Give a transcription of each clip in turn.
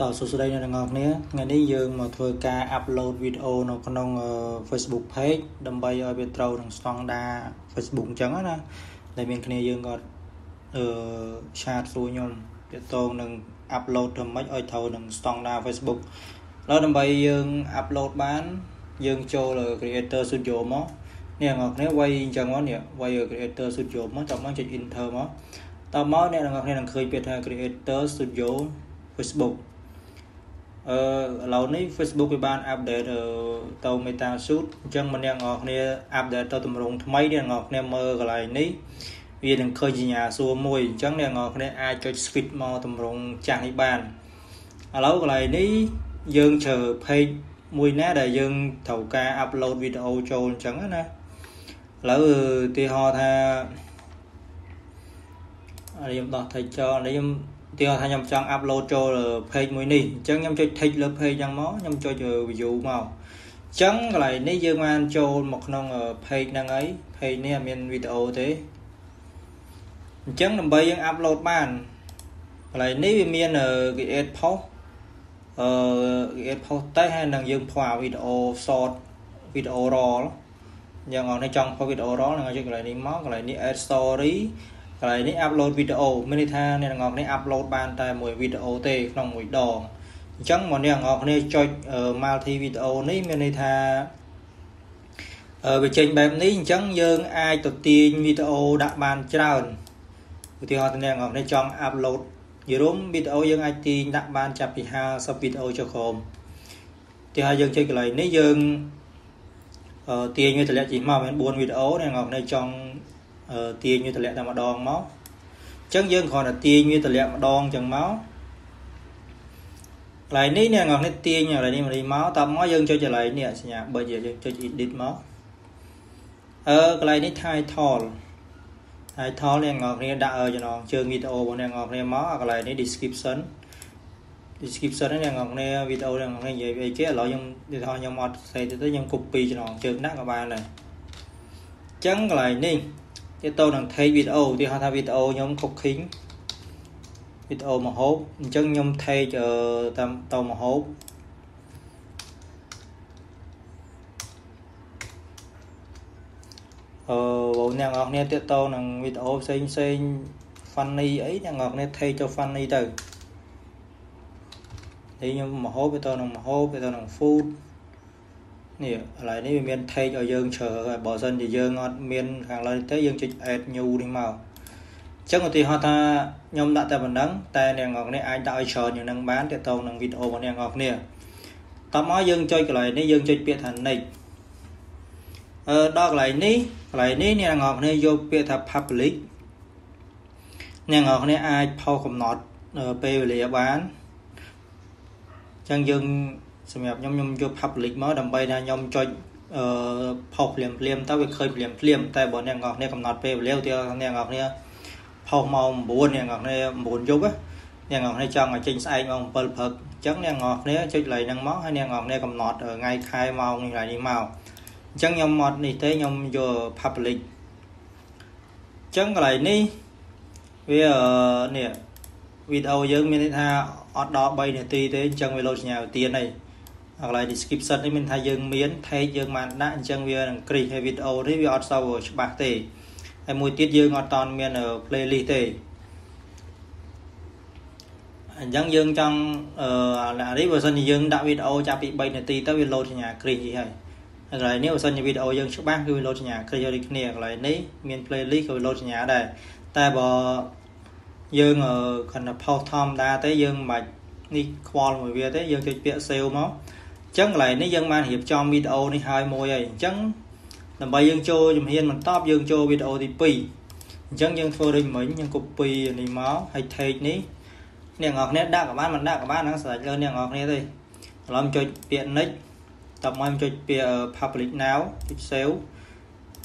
តសួស្តីអ្នកទាំងអស់គ្នាថ្ងៃនេះយើងមកធ្វើការ upload វីដេអូនៅក្នុង Facebook page ដើម្បីឲ្យវាត្រូវនឹងស្តង់ដារ Facebook អញ្ចឹងណាដែលមានគ្នាយើងក៏អឺ chat សួរខ្ញុំទាក់ទងនឹង upload ធ្វើម៉េចឲ្យត្រូវនឹងស្តង់ដារ Facebook ឥឡូវដើម្បីយើង upload បាន យើងចូល Creator Studio មកអ្នកទាំងអស់គ្នាវាយអញ្ចឹងមកនេះវាយ Creator Studio មកចាំមកចុច Enter មកតោះមកអ្នកទាំងអស់គ្នានឹងឃើញពាក្យថា Creator Studio Facebook អឺឥឡូវនេះ Facebook វាបាន update ទៅ Meta Suite អញ្ចឹងម្នាក់នរគ្នា update ទៅទម្រង់ថ្មីអ្នកនរគ្នាមើលកន្លែងនេះវានឹងឃើញសញ្ញាសួរមួយអញ្ចឹងអ្នកនរគ្នាអាចចុច switch មកទម្រង់ចាស់នេះបានឥឡូវកន្លែងនេះយើងជ្រើ page មួយណាដែលយើងត្រូវការ upload វីដេអូចូលអញ្ចឹងណាឥឡូវឧទាហរណ៍ថាខ្ញុំដោះ text ចោលខ្ញុំ ឧទាហរណ៍ថាខ្ញុំចង់ upload ចូល page មួយនេះអញ្ចឹងខ្ញុំចុច tick លើ page យ៉ាងមកខ្ញុំចុច view មកអញ្ចឹងកន្លែងនេះយើងបានចូលមកក្នុង page ហ្នឹងហើយ page នេះអត់មានវីដេអូទេអញ្ចឹងដើម្បីយើង upload បានកន្លែងនេះវាមាន create post អឺ create post តែហើយនឹងយើងផ្អាវីដេអូ short វីដេអូ raw យ៉ាងអរនេះចង់ផុសវីដេអូ raw នឹងចុចកន្លែងនេះមកកន្លែងនេះ add story កន្លែងនេះ upload វីដេអូមានន័យថាអ្នកទាំងអស់គ្នា upload បានតែមួយវីដេអូទេក្នុងមួយដងអញ្ចឹងមកអ្នកទាំងអស់គ្នាចុច multi video នេះមានន័យថាវាចេញបែបនេះអញ្ចឹងយើងអាចទៅទាញវីដេអូដាក់បានច្រើនឧទាហរណ៍អ្នកទាំងអស់គ្នាចង់ upload យរុំវីដេអូយើងអាចទាញដាក់បានចាប់ពី50វីដេអូចុះក្រោមទីហើយយើងចុចកន្លែងនេះយើងទាញវាតម្លាក់ចេញមកមាន4វីដេអូអ្នកនរគ្នាចង់ ទាញវាតម្លាក់តែម្ដងមកអញ្ចឹងយើងគ្រាន់តែទាញវាតម្លាក់ម្ដងអញ្ចឹងមកកន្លែងនេះអ្នកនរគ្នាទាញកន្លែងនេះមកនេះមកតមកយើងចុចកន្លែងនេះសញ្ញាបិចយើងចុច edit មកអឺកន្លែងនេះ title title អ្នកនរគ្នាដាក់ចំណងជើងវីដេអូរបស់អ្នកនរគ្នាមកកន្លែងនេះ description description នេះអ្នកនរគ្នាវីដេអូអ្នកនរគ្នានិយាយអីគេឥឡូវខ្ញុំនិយាយថាខ្ញុំអត់ផ្សេងទៅខ្ញុំ copy ចំណងជើងដាក់ក៏បានដែរអញ្ចឹងកន្លែងនេះ ទាក់ទងនឹង take វីដេអូឧទាហរណ៍ថាវីដេអូខ្ញុំ cooking វីដេអូមហូបអញ្ចឹងខ្ញុំ take តាមទៅមហូបអឺបងអ្នកនរគ្នាទាក់ទងនឹងវីដេអូផ្សេងផ្សេង funny អីអ្នកនរគ្នា take ទៅ funny ទៅនេះខ្ញុំមហូបទៅនឹងមហូបទៅនឹង food នេះឥឡូវនេះវាមាន take ឲ្យយើងជ្រើហើយបើសិនជាយើងអត់មានខាងលើទេយើងចុច add new នេះមកអញ្ចឹងឧទាហរណ៍ថាខ្ញុំដាក់តែប៉ុណ្ណឹងតែអ្នកនរគ្នាអាចដាក់ឲ្យច្រើនយ៉ាងហ្នឹងបានទាក់ទងនឹងវីដេអូរបស់អ្នកនរគ្នាតមកយើងចុចកន្លែងនេះយើងចុចពាក្យថា next អឺដល់កន្លែងនេះកន្លែងនេះអ្នកនរគ្នាយកពាក្យថា public អ្នកនរគ្នាអាចផុសកំណត់ពេលវេលាបានអញ្ចឹងយើង សម្រាប់ខ្ញុំខ្ញុំយក public មកដើម្បីថាខ្ញុំចុចអឺផុសភ្លាមភ្លាមទៅវាឃើញភ្លាមភ្លាមតែបើអ្នកនរគ្នាកំណត់ពេលវេលាទីអ្នកនរគ្នាផុសម៉ោង9អ្នកនរគ្នា9យប់អ្នកនរគ្នាចង់ឲ្យចេញស្អែកម៉ោង7ព្រឹកអញ្ចឹងអ្នកនរគ្នាចុចកន្លែងហ្នឹងមកហើយអ្នកនរគ្នាកំណត់ថ្ងៃខែម៉ោងនេះកន្លែងនេះមកអញ្ចឹងខ្ញុំអត់នេះទេខ្ញុំយក public អញ្ចឹងកន្លែងនេះវានេះវីដេអូយើងមានន័យថាអត់ដល់3នាទីទេអញ្ចឹងវាលោតសញ្ញាឧទានហើយ កន្លែង description នេះមានថាយើងមាន tag យើងបានដាក់អញ្ចឹងវានឹងគ្រីសហើយវីដេអូនេះវាអត់សូវច្បាស់ទេហើយមួយទៀតយើងអត់តន់មាន playlist ទេអញ្ចឹងយើងចង់អឺនេះបើសិនជាយើងដាក់វីដេអូចាប់ពី3នាទីទៅវាលោតសញ្ញាគ្រីសយីហើយកន្លែងនេះបើសិនជាវីដេអូយើងច្បាស់គឺវាលោតសញ្ញាគ្រីសដូចគ្នាកន្លែងនេះមាន playlist ក៏វាលោតសញ្ញាដែរតែបើយើងគ្រាន់តែផុសធម្មតាទេយើងមិនបាច់នេះខ្វល់មួយវាទេយើងចុចពាក្យ save មកអញ្ចឹងកន្លែងនេះយើងបានរៀបចំវីដេអូនេះហើយមួយហើយអញ្ចឹងដើម្បីយើងចូលជំហានបន្តយើងចូលវីដេអូទី2អញ្ចឹងយើងធ្វើដូចមិញយើង copy នេះមកហើយ take នេះអ្នកនរគ្នាដាក់ក៏បានមិនដាក់ក៏បានហ្នឹងស្រេចលើអ្នកនរគ្នាទេឥឡូវចុចពាក្យ next តមកចុចពាក្យ public now ចុច save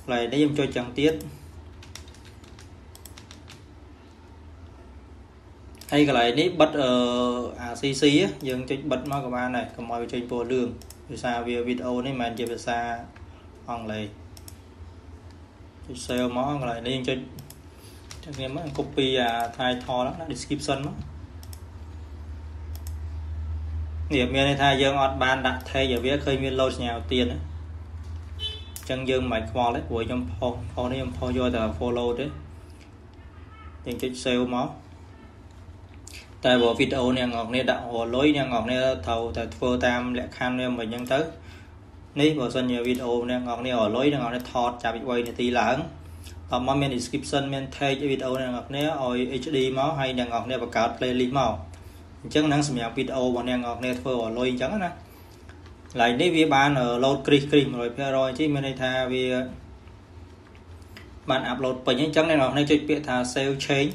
កន្លែងនេះយើងចុចចឹងទៀត ហើយកន្លែងនេះបិទអឺអា CC យើងចុចបិទមកក៏បានដែរកុំឲ្យវាចេញពណ៌លឿងភាសាវាវីដេអូនេះមិនមែនជាភាសាអង់គ្លេសចុច save មកកន្លែងនេះយើងចុចចឹងខ្ញុំមក copy អា title ដាក់ description មកនេះមានន័យថាយើងអត់បានដាក់ tag ឲ្យវាឃើញវា load សញ្ញាទៀតណាចឹងយើងមិនខ្វល់ទេព្រោះខ្ញុំផុសផុសនេះខ្ញុំផុសយកតែ follow ទេយើងចុច save មក តែបើវីដេអូអ្នកនរគ្នាដាក់រលុយអ្នកនរគ្នាត្រូវតែធ្វើតាមលក្ខខណ្ឌវាមិនអញ្ចឹងទៅនេះបើសិនជាវីដេអូអ្នកនរគ្នារលុយអ្នកនរគ្នាថតចាប់ពី3នាទីឡើងតមកមាន description មាន tag វីដេអូអ្នកនរគ្នាឲ្យ HD មកហើយអ្នកនរគ្នាបង្កើត playlist មកអញ្ចឹងនឹងសម្រាប់វីដេអូរបស់អ្នកនរគ្នាធ្វើរលុយអញ្ចឹងណាឡើយនេះវាបាន load គ្រីសគ្រីស100%ជីមានន័យថាវាបាន upload ពេញអញ្ចឹងអ្នកនរគ្នាចុចពាក្យថា save change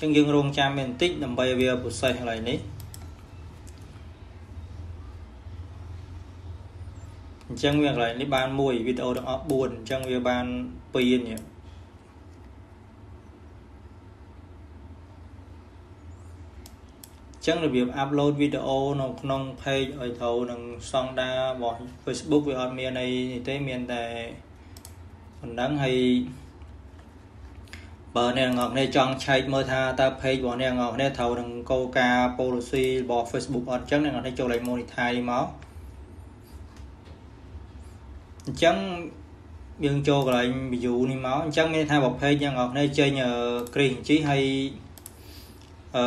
ចឹងយើងរងចាំវាបន្តិចដើម្បីវា process កន្លែងនេះអញ្ចឹងវាកន្លែងនេះបានមួយវីដេអូទាំងអស់4អញ្ចឹងវាបាន2នេះចឹងរបៀប upload វីដេអូនៅក្នុង page ឲ្យត្រូវនឹងស្តង់ដារបស់ Facebook វាអត់មានអីទេមានតែប៉ុណ្ណឹងហើយ បើអ្នកនរគ្នាចង់ឆែកមើលថាតើ page របស់អ្នកនរគ្នាត្រូវនឹងកោការ policy របស់ Facebook អត់អញ្ចឹងអ្នកនរគ្នាចូលលេខ monetize មកអញ្ចឹងយើងចូលកន្លែង view នេះមកអញ្ចឹងមានថាប្រភេទអ្នកនរគ្នាចេញ green ជីហើយអឺ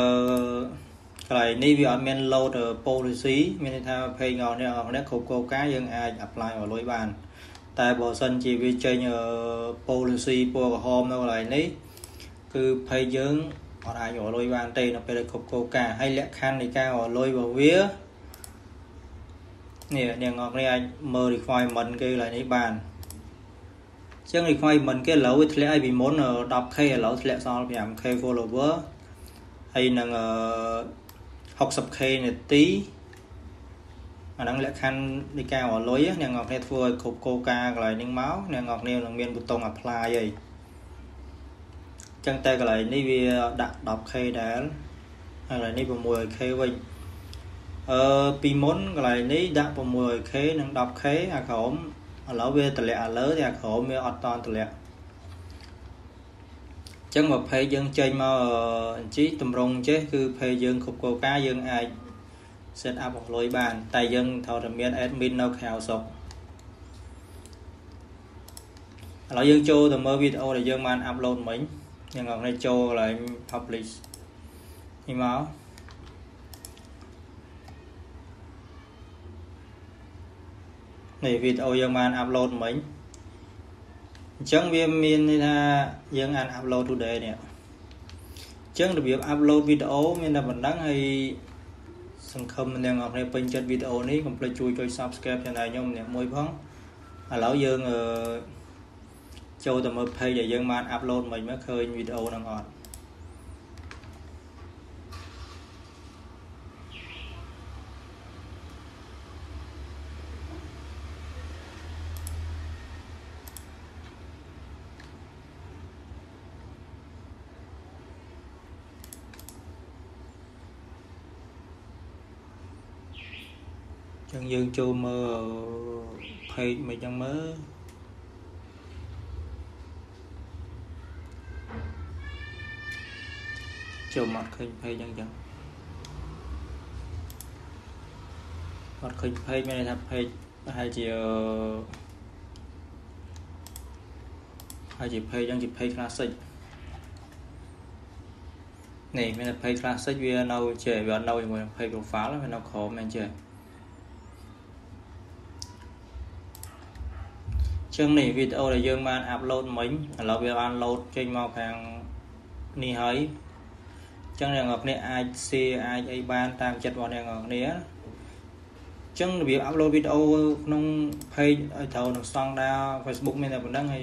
កន្លែងនេះវាអត់មាន load policy មានន័យថា page របស់អ្នកនរគ្នាគ្រប់កោការយើងអាច apply ឲ្យលុយបាន តែបើសិនជាវាចេញ policy ពណ៌ក្រហមនៅកន្លែងនេះ គឺភ័យយើងអត់អាចរលុយបានទេនៅពេលដែលគ្រប់គោលការណ៍ហើយលក្ខខណ្ឌនៃការរលុយរបស់វានេះអ្នកនរគ្នាអាចមើល requirement គេឡើយនេះបានចឹង requirement គេឥឡូវវាធ្លាក់ឲ្យពីមុន 10k ឥឡូវធ្លាក់សល់ 5k follower ហើយនឹង 60k នាទីអាហ្នឹងលក្ខខណ្ឌនៃការរលុយអ្នកនរគ្នាធ្វើឲ្យគ្រប់គោលការណ៍កន្លែងនេះមកអ្នកនរគ្នានឹងមានប៊ូតុង apply ហើយ ចឹងតែកន្លែងនេះវាដាក់ 10k ដែរហើយកន្លែងនេះ 6k វិញអឺពីមុនកន្លែងនេះដាក់ 6k និង 10k អាក្រោមឥឡូវវាតម្លាក់អាលើតែអាក្រោមវាអត់តតម្លាក់ចឹងបើ page យើងចេញមកអញ្ជីតម្រងចេះគឺ page យើងគ្រប់គោលការណ៍យើងអាច set up អស់លុយបាន តែយើងត្រូវតែមាន admin នៅក្រៅស្រុកឥឡូវយើងចូលទៅមើលវីដេអូដែលយើងបាន upload មិញ យើងអរគ្នាចូលកន្លែង publish នេះមកនេះវីដេអូយើងបាន upload មិញអញ្ចឹងវាមានន័យថាយើងអាន upload today នេះអញ្ចឹងរបៀប upload វីដេអូមានតែប៉ុណ្ណឹងហើយសង្ឃឹមអ្នកនរគ្នាពេញចិត្តវីដេអូនេះកុំភ្លេចជួយចុច subscribe channel ខ្ញុំម្នាក់មួយផងឥឡូវយើងអឺ ចូលទៅមើល page ដែលយើងបានអាប់ឡូតមិញមកឃើញវីដេអូហ្នឹងអត់ចឹងយើងចូលមើល page មិនចឹងមើល ចូលមកឃើញ page អញ្ចឹងអត់ឃើញ page មានន័យថា page ប្រហែលជាហើយជា page អញ្ចឹងជា page classic នេះមានតែ page classic វានៅចេះវាអត់នៅជាមួយ page profile វានៅក្រោមមែនចេះចឹងនេះវីដេអូដែលយើងបានអាប់ឡូតមិញឥឡូវវាបាន load ចេញមកខាងនេះហើយ ចឹងអ្នកនរគ្នាអាច share អាចអីបានតាមចិត្តរបស់អ្នកនរគ្នាចឹងរបៀបអាប់ឡូតវីដេអូក្នុង page ឲ្យត្រូវនឹងស្តង់ដារ Facebook មានតែប៉ុណ្្នឹងហើយ